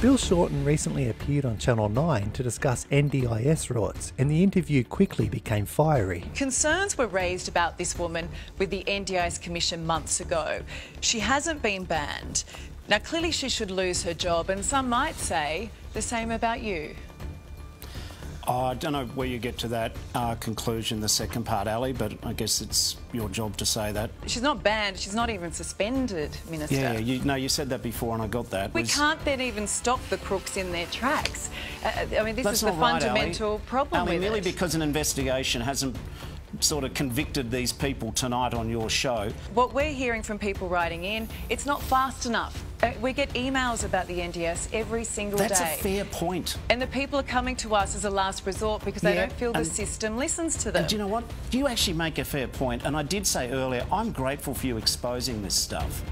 Bill Shorten recently appeared on Channel 9 to discuss NDIS rorts, and the interview quickly became fiery. Concerns were raised about this woman with the NDIS Commission months ago. She hasn't been banned. Now, clearly, she should lose her job, and some might say the same about you. Oh, I don't know where you get to that uh, conclusion, the second part, Ally, but I guess it's your job to say that. She's not banned, she's not even suspended, Minister. Yeah, you, no, you said that before and I got that. We Was- can't then even stop the crooks in their tracks. Uh, I mean, this That's is the right, fundamental Ally. problem Ally, merely it. because an investigation hasn't sort of convicted these people tonight on your show. What we're hearing from people writing in, it's not fast enough. Uh, we get emails about the NDIS every single That's day. That's a fair point. And the people are coming to us as a last resort because they Yeah, don't feel the system listens to them. And do you know what? You actually make a fair point, and I did say earlier, I'm grateful for you exposing this stuff.